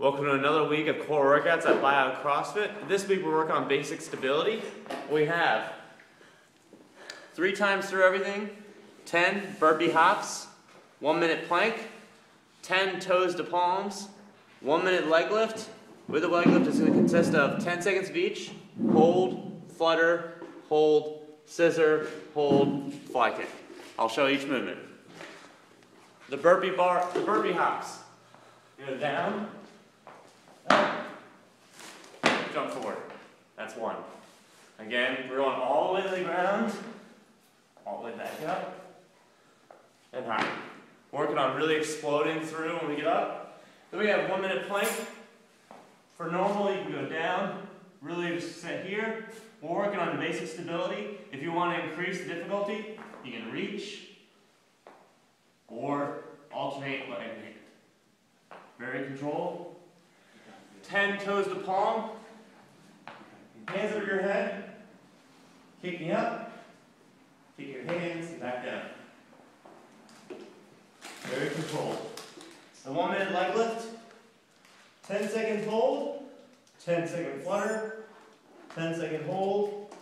Welcome to another week of core workouts at BIO CrossFit. This week we're working on basic stability. We have three times through everything, 10 burpee hops, one minute plank, 10 toes to palms, one minute leg lift. With the leg lift, it's going to consist of 10 seconds of each, hold, flutter, hold, scissor, hold, fly kick. I'll show each movement. The burpee bar, the burpee hops. Go down, jump forward. That's one. Again, we're going all the way to the ground, all the way back up, and high. Working on really exploding through when we get up. Then we have one minute plank. For normal, you can go down, really just sit here. We're working on the basic stability. If you want to increase the difficulty, you can reach or alternate leg and hand. Very controlled. 10 toes to palm. Hands over your head. Kicking up. Kick your hands back down. Very controlled. The one minute leg lift. 10 seconds hold. 10 second flutter. 10 second hold.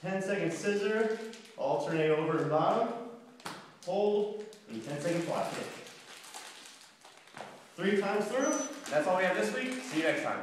10 second scissor. Alternate over and bottom. Hold. And 10 second fly kick. Three times through. That's all we have this week. See you next time.